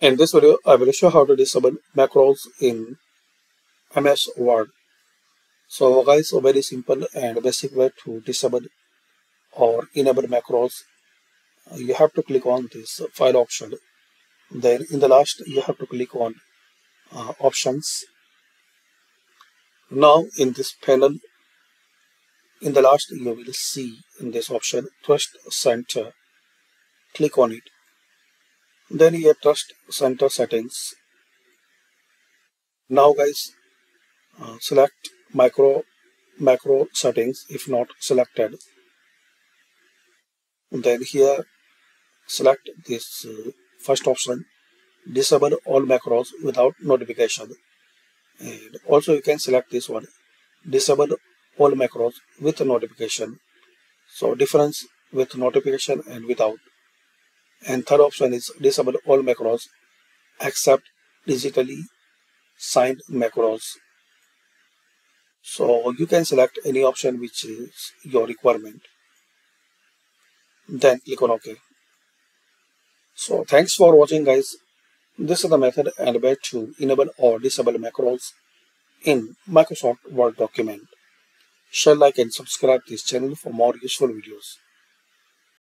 In this video, I will show how to disable macros in MS Word. So guys, a very simple and basic way to disable or enable macros. You have to click on this file option. Then in the last, you have to click on uh, options. Now in this panel, in the last, you will see in this option, Trust Center. Click on it then here trust center settings. Now guys uh, select micro macro settings if not selected. Then here select this uh, first option disable all macros without notification. And also you can select this one disable all macros with notification. So difference with notification and without and third option is disable all macros except digitally signed macros. So you can select any option which is your requirement. Then click on OK. So thanks for watching guys. This is the method and way to enable or disable macros in Microsoft Word document. Share, like and subscribe this channel for more useful videos.